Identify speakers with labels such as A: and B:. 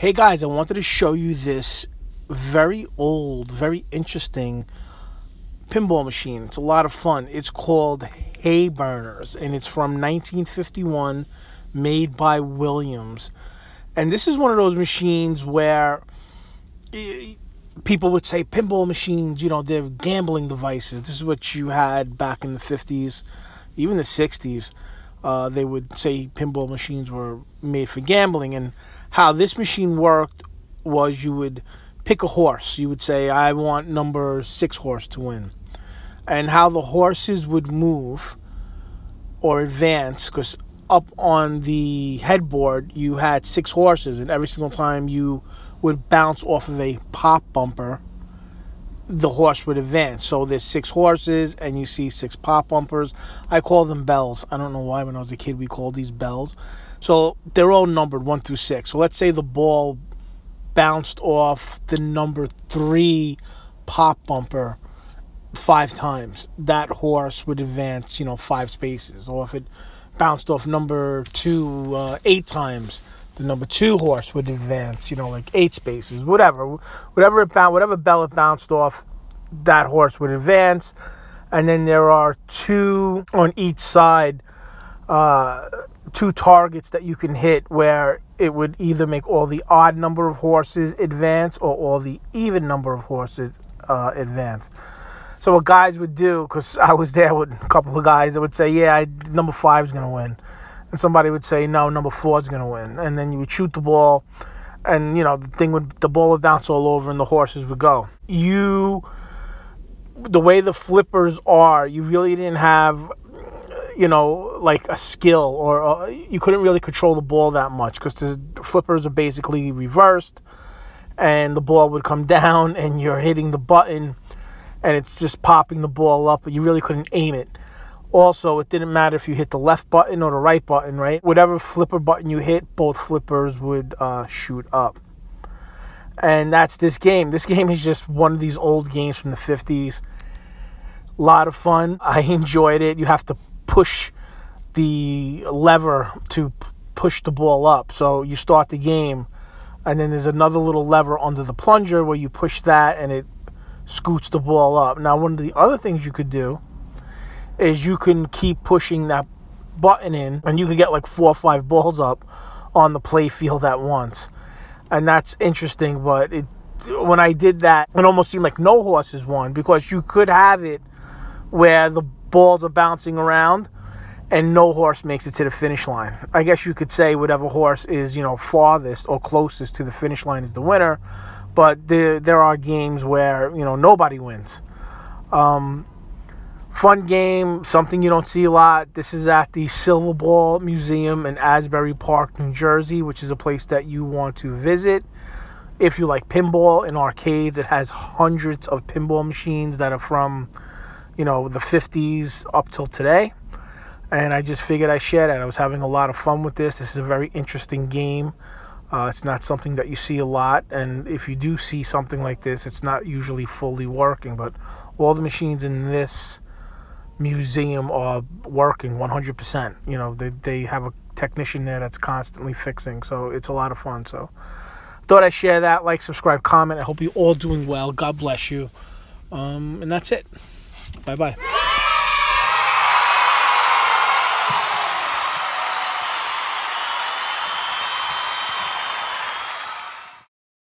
A: Hey guys, I wanted to show you this very old, very interesting pinball machine. It's a lot of fun. It's called Hayburners and it's from 1951, made by Williams. And this is one of those machines where people would say pinball machines, you know, they're gambling devices. This is what you had back in the 50s, even the 60s. Uh, they would say pinball machines were made for gambling and how this machine worked was you would pick a horse. You would say, I want number six horse to win. And how the horses would move or advance, because up on the headboard you had six horses, and every single time you would bounce off of a pop bumper, the horse would advance. So there's six horses, and you see six pop bumpers. I call them bells. I don't know why when I was a kid we called these bells. So they're all numbered one through six. So let's say the ball bounced off the number three pop bumper five times. That horse would advance, you know, five spaces. Or if it bounced off number two uh, eight times, the number two horse would advance, you know, like eight spaces, whatever, whatever it bounced, whatever bell it bounced off, that horse would advance. And then there are two on each side. Uh, two targets that you can hit where it would either make all the odd number of horses advance or all the even number of horses uh, advance. So what guys would do, because I was there with a couple of guys that would say, "Yeah, I, number five is going to win," and somebody would say, "No, number four is going to win," and then you would shoot the ball, and you know the thing would the ball would bounce all over, and the horses would go. You, the way the flippers are, you really didn't have you know, like a skill, or uh, you couldn't really control the ball that much because the flippers are basically reversed, and the ball would come down, and you're hitting the button, and it's just popping the ball up, but you really couldn't aim it. Also, it didn't matter if you hit the left button or the right button, right? Whatever flipper button you hit, both flippers would uh, shoot up. And that's this game. This game is just one of these old games from the 50s. A lot of fun. I enjoyed it. You have to push the lever to push the ball up. So you start the game, and then there's another little lever under the plunger where you push that and it scoots the ball up. Now, one of the other things you could do is you can keep pushing that button in, and you can get like four or five balls up on the play field at once. And that's interesting, but it when I did that, it almost seemed like no horses won because you could have it where the balls are bouncing around and no horse makes it to the finish line. I guess you could say whatever horse is, you know, farthest or closest to the finish line is the winner, but there there are games where, you know, nobody wins. Um, fun game, something you don't see a lot. This is at the Silver Ball Museum in Asbury Park, New Jersey, which is a place that you want to visit. If you like pinball and arcades, it has hundreds of pinball machines that are from you know, the 50s up till today. And I just figured I share that. I was having a lot of fun with this. This is a very interesting game. Uh, it's not something that you see a lot. And if you do see something like this, it's not usually fully working. But all the machines in this museum are working 100%. You know, they, they have a technician there that's constantly fixing. So it's a lot of fun. So thought I'd share that. Like, subscribe, comment. I hope you're all doing well. God bless you. Um, and that's it. Bye bye.